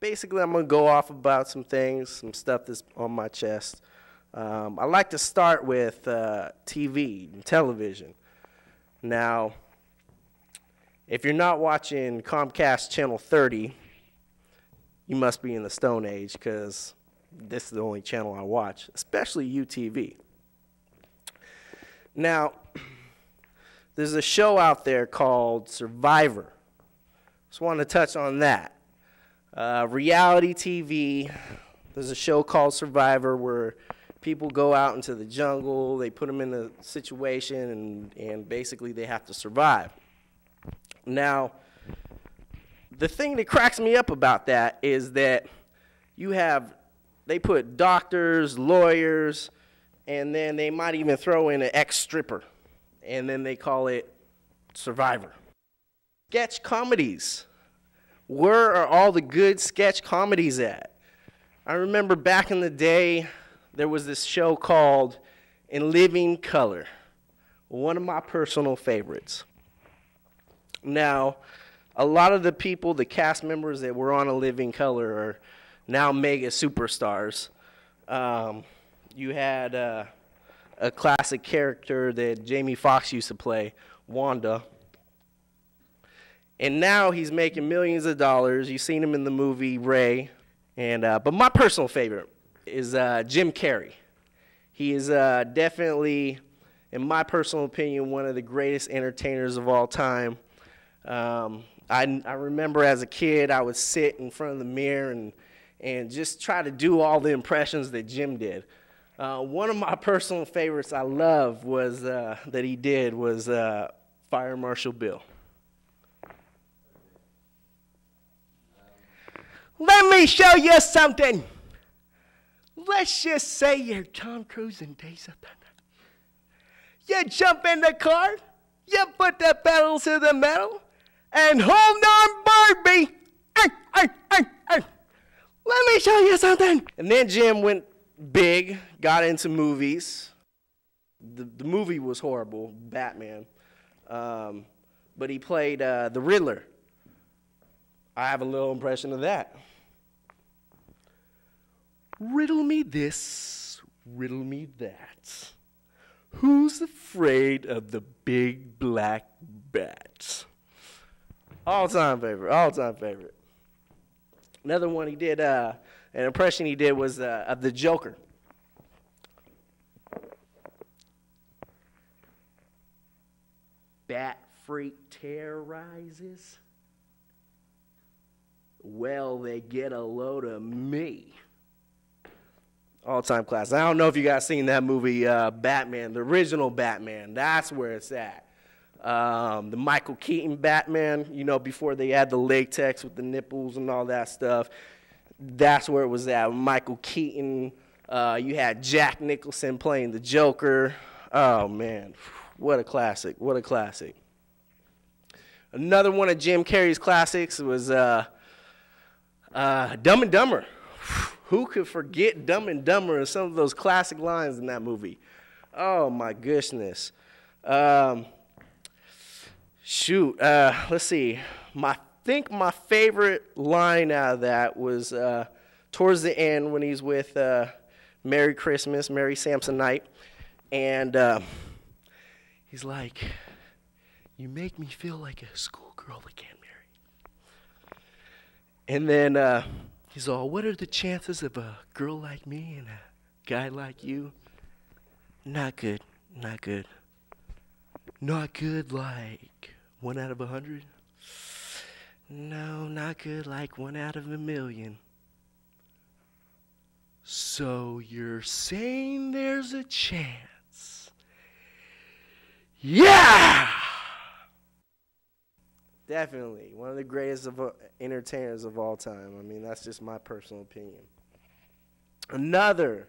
basically, I'm going to go off about some things, some stuff that's on my chest. Um, I like to start with uh, TV and television. Now, if you're not watching Comcast Channel 30, you must be in the Stone Age because this is the only channel I watch, especially UTV. Now, there's a show out there called Survivor. Just want to touch on that. Uh, reality TV, there's a show called Survivor where people go out into the jungle, they put them in a situation, and, and basically they have to survive. Now, the thing that cracks me up about that is that you have, they put doctors, lawyers, and then they might even throw in an ex stripper, and then they call it Survivor. Sketch comedies. Where are all the good sketch comedies at? I remember back in the day, there was this show called In Living Color, one of my personal favorites. Now, a lot of the people, the cast members that were on A Living Color, are now mega superstars. Um, you had uh, a classic character that Jamie Foxx used to play, Wanda. And now he's making millions of dollars. You've seen him in the movie Ray. And, uh, but my personal favorite is uh, Jim Carrey. He is uh, definitely, in my personal opinion, one of the greatest entertainers of all time. Um, I, I remember as a kid, I would sit in front of the mirror and, and just try to do all the impressions that Jim did. Uh, one of my personal favorites I love was uh, that he did was uh, Fire Marshal Bill. Let me show you something. Let's just say you're Tom Cruise in Days of Thunder. You jump in the car, you put the pedal to the metal, and hold on, Barbie. Ay, ay, ay. Let me show you something. And then Jim went big, got into movies. The, the movie was horrible, Batman. Um, but he played uh, the Riddler. I have a little impression of that. Riddle me this, riddle me that. Who's afraid of the big black bat? All time favorite, all time favorite. Another one he did, uh, an impression he did was uh, of the Joker. Bat freak terrorizes. Well, they get a load of me. All time classic. I don't know if you guys seen that movie, uh, Batman, the original Batman. That's where it's at. Um, the Michael Keaton Batman, you know, before they had the latex with the nipples and all that stuff. That's where it was at. Michael Keaton. Uh, you had Jack Nicholson playing the Joker. Oh, man. What a classic. What a classic. Another one of Jim Carrey's classics was uh, uh, Dumb and Dumber. Who could forget Dumb and Dumber and some of those classic lines in that movie? Oh, my goodness. Um, Shoot, uh, let's see. My think my favorite line out of that was uh, towards the end when he's with uh, Merry Christmas, Mary Samsonite, and uh, he's like, "You make me feel like a schoolgirl Mary." And then uh, he's all, "What are the chances of a girl like me and a guy like you?" Not good. Not good. Not good like one out of a hundred? No, not good like one out of a million. So you're saying there's a chance? Yeah! Definitely one of the greatest of, uh, entertainers of all time. I mean, that's just my personal opinion. Another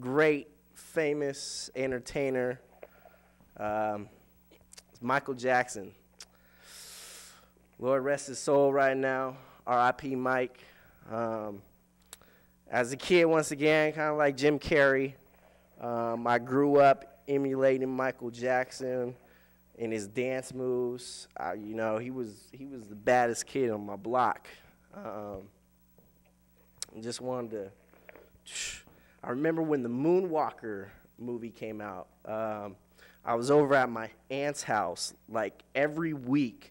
great, famous entertainer, um, Michael Jackson. Lord rest his soul right now. R.I.P. Mike. Um, as a kid, once again, kind of like Jim Carrey, um, I grew up emulating Michael Jackson and his dance moves. You know, he was he was the baddest kid on my block. Um, just wanted to. I remember when the Moonwalker movie came out. Um, I was over at my aunt's house like every week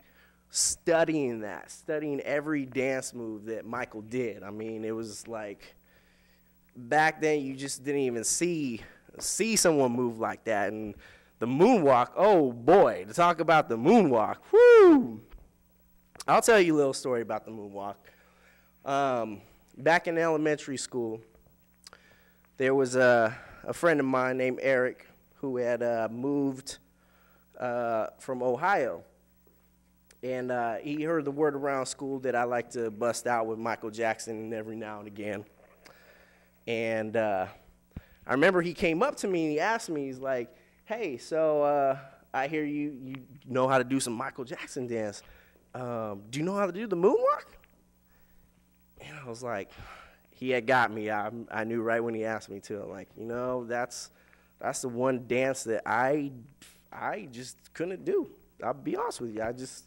studying that, studying every dance move that Michael did. I mean, it was like back then you just didn't even see see someone move like that and the moonwalk, oh boy, to talk about the moonwalk. Whoo! I'll tell you a little story about the moonwalk. Um, back in elementary school, there was a, a friend of mine named Eric who had uh, moved uh, from Ohio. And uh, he heard the word around school that I like to bust out with Michael Jackson every now and again. And uh, I remember he came up to me and he asked me, he's like, hey, so uh, I hear you, you know how to do some Michael Jackson dance. Um, do you know how to do the moonwalk? And I was like, he had got me. I, I knew right when he asked me to. I'm like, you know, that's that's the one dance that I I just couldn't do. I'll be honest with you. I just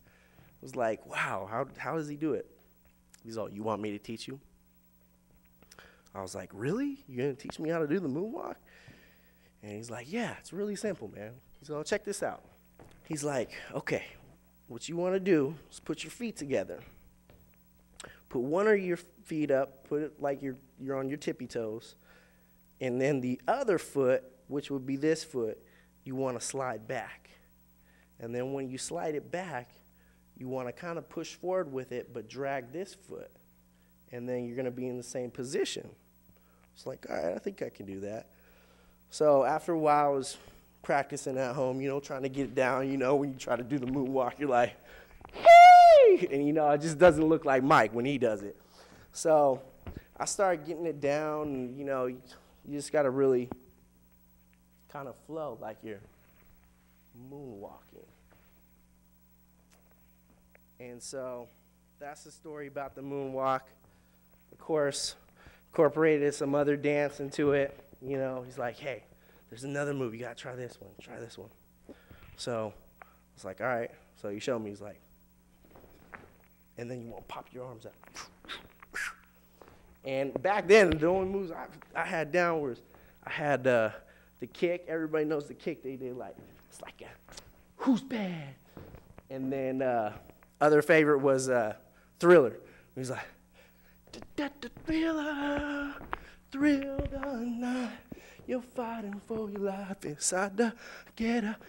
was like, wow, how how does he do it? He's all, you want me to teach you? I was like, really? You're gonna teach me how to do the moonwalk? And he's like, yeah, it's really simple, man. He's all, check this out. He's like, okay, what you want to do is put your feet together. Put one of your feet up, put it like you're, you're on your tippy toes. And then the other foot, which would be this foot, you want to slide back. And then when you slide it back, you want to kind of push forward with it, but drag this foot. And then you're going to be in the same position. It's like, all right, I think I can do that. So after a while, I was practicing at home, you know, trying to get it down. You know, when you try to do the moonwalk, you're like, hey! And, you know, it just doesn't look like Mike when he does it. So I started getting it down, and, you know, you just got to really kind of flow like you're moonwalking. And so that's the story about the moonwalk. Of course, incorporated some other dance into it. You know, he's like, hey, there's another move. You got to try this one. Try this one. So I was like, all right. So he showed me. He's like, and then you want to pop your arms up. And back then, the only moves I, I had down was I had uh, the kick. Everybody knows the kick. They did like, it's like a, who's bad? And then uh, other favorite was uh, Thriller. He's like, Thriller, thrill the night. You're fighting for your life inside the get up,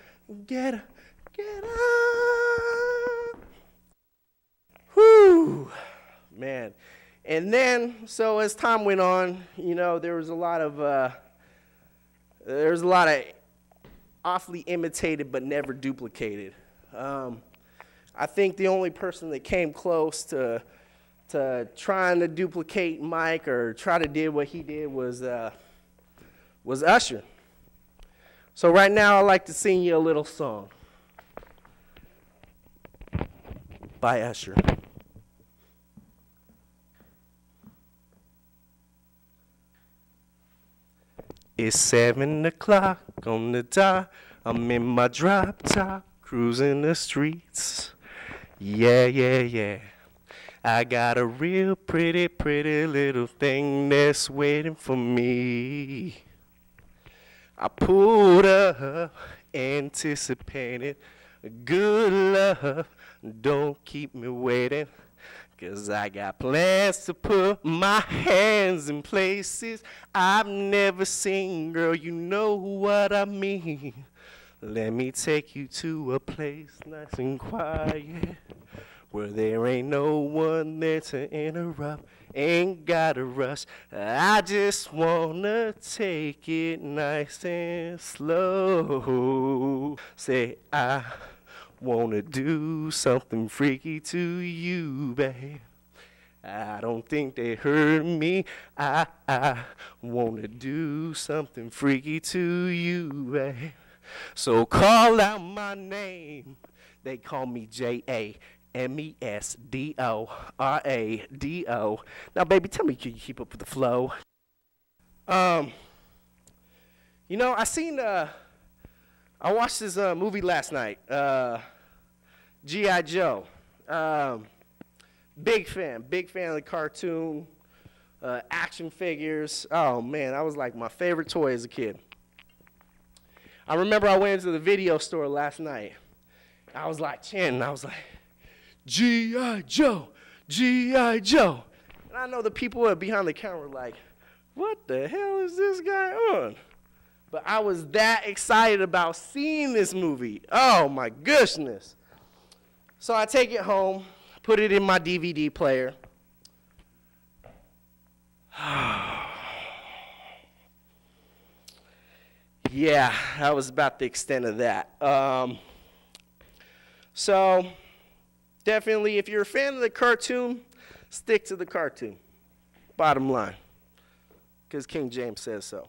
get up, get up. Whew, man. And then, so as time went on, you know, there was a lot of, uh, there was a lot of awfully imitated but never duplicated. Um, I think the only person that came close to to trying to duplicate Mike or try to do what he did was, uh, was Usher. So right now I'd like to sing you a little song by Usher. It's seven o'clock on the dot. I'm in my drop top, cruising the streets. Yeah, yeah, yeah. I got a real pretty, pretty little thing that's waiting for me. I pulled up, anticipated good love. Don't keep me waiting. Cause I got plans to put my hands in places I've never seen. Girl, you know what I mean. Let me take you to a place nice and quiet where there ain't no one there to interrupt. Ain't gotta rush. I just wanna take it nice and slow. Say, I wanna do something freaky to you, babe. I don't think they heard me. I, I wanna do something freaky to you, babe. So call out my name. They call me J.A. M E S D O R A D O. Now, baby, tell me, can you keep up with the flow? Um, you know, I seen, uh, I watched this uh, movie last night, uh, G.I. Joe. Um, big fan, big fan of the cartoon. uh, action figures. Oh man, that was like my favorite toy as a kid. I remember I went into the video store last night. I was like chanting. I was like, G.I. Joe, G.I. Joe. And I know the people behind the were like, what the hell is this guy on? But I was that excited about seeing this movie. Oh my goodness. So I take it home, put it in my DVD player. yeah, that was about the extent of that. Um, so, definitely, if you're a fan of the cartoon, stick to the cartoon. Bottom line. Because King James says so.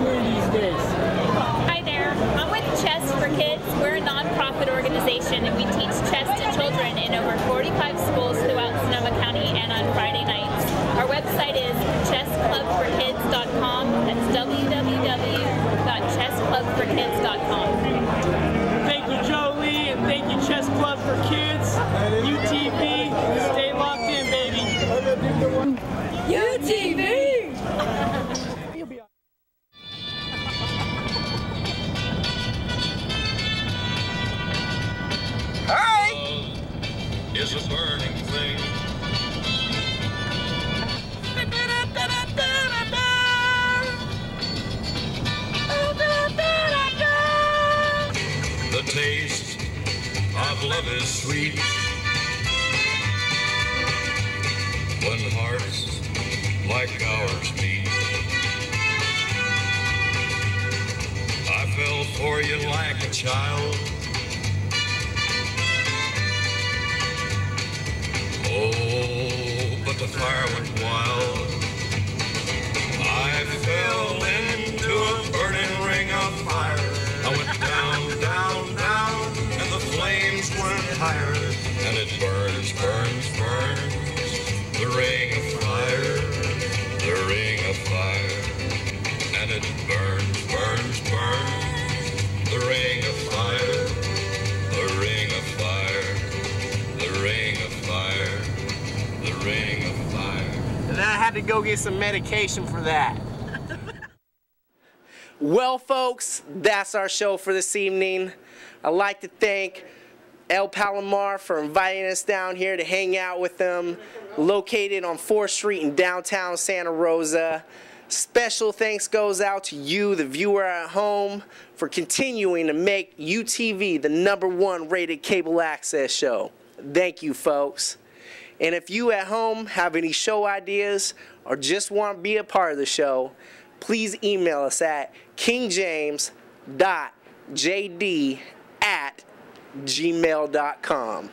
We doing with our community these days? Hi there. I'm with Chess for Kids. We're a nonprofit organization and we teach chess to children in over 45 schools throughout Sonoma County and on Friday nights. Our website is chessclubforkids.com. That's www.chessclubforkids.com. Thank you, Jolie, and thank you, Chess Club for Kids. UTV, taste of love is sweet when hearts like ours meet. I fell for you like a child. Oh, but the fire went wild. I fell into a burning to go get some medication for that. well, folks, that's our show for this evening. I'd like to thank El Palomar for inviting us down here to hang out with them, located on 4th Street in downtown Santa Rosa. Special thanks goes out to you, the viewer at home, for continuing to make UTV the number one rated cable access show. Thank you, folks. And if you at home have any show ideas or just want to be a part of the show, please email us at kingjames.jd at gmail.com.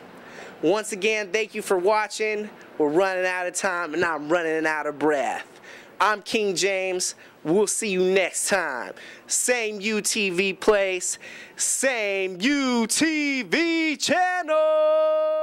Once again, thank you for watching. We're running out of time and I'm running out of breath. I'm King James. We'll see you next time. Same UTV place, same UTV channel.